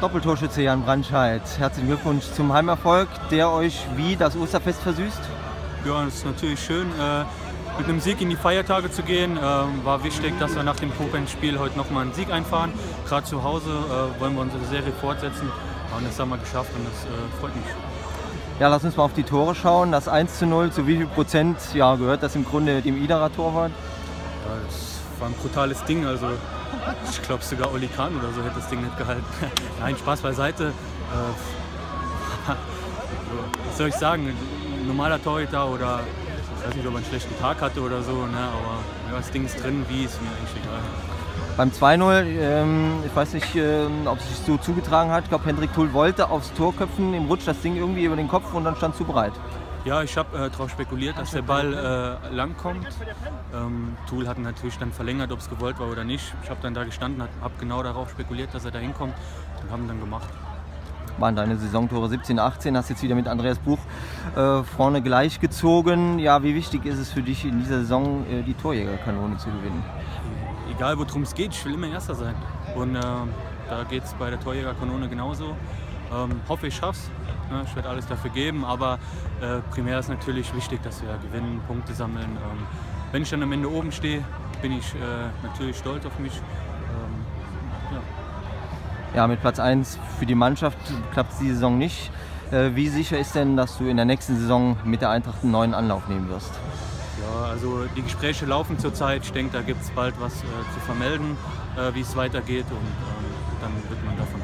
Doppeltorschütze Jan Brandscheid. Herzlichen Glückwunsch zum Heimerfolg, der euch wie das Osterfest versüßt. Ja, es ist natürlich schön, äh, mit einem Sieg in die Feiertage zu gehen. Äh, war wichtig, dass wir nach dem Koblenz-Spiel heute nochmal einen Sieg einfahren. Gerade zu Hause äh, wollen wir unsere Serie fortsetzen. Und das haben wir geschafft und das äh, freut mich. Ja, lass uns mal auf die Tore schauen. Das 1 zu 0, zu wie viel Prozent ja, gehört das im Grunde dem Iderer Torwart? Ja, das war ein brutales Ding. Also ich glaube sogar Oli Kahn oder so hätte das Ding nicht gehalten. Nein, Spaß beiseite. Äh, was soll ich sagen? Ein normaler Torhüter oder ich weiß nicht, ob er einen schlechten Tag hatte oder so, ne? aber ja, das Ding ist drin, wie ist mir eigentlich egal. Beim 2-0, ähm, ich weiß nicht, ähm, ob es sich so zugetragen hat. Ich glaube, Hendrik Tull wollte aufs Tor köpfen, im Rutsch das Ding irgendwie über den Kopf und dann stand zu bereit. Ja, ich habe äh, darauf spekuliert, dass der Ball äh, lang kommt. Ähm, Tool hat natürlich dann verlängert, ob es gewollt war oder nicht. Ich habe dann da gestanden, habe genau darauf spekuliert, dass er da hinkommt und haben dann gemacht. Waren deine Saisontore 17, 18, hast jetzt wieder mit Andreas Buch äh, vorne gleichgezogen. Ja, wie wichtig ist es für dich in dieser Saison, äh, die Torjägerkanone zu gewinnen? egal worum es geht, ich will immer Erster sein. Und äh, da geht es bei der Torjägerkanone genauso. Ähm, hoffe, ich schaff's. Ja, ich werde alles dafür geben, aber äh, primär ist natürlich wichtig, dass wir gewinnen, Punkte sammeln. Ähm, wenn ich dann am Ende oben stehe, bin ich äh, natürlich stolz auf mich. Ähm, ja. ja. mit Platz 1 für die Mannschaft klappt es die Saison nicht. Äh, wie sicher ist denn, dass du in der nächsten Saison mit der Eintracht einen neuen Anlauf nehmen wirst? Ja, also die Gespräche laufen zurzeit. Ich denke, da gibt es bald was äh, zu vermelden, äh, wie es weitergeht und ähm, dann wird man davon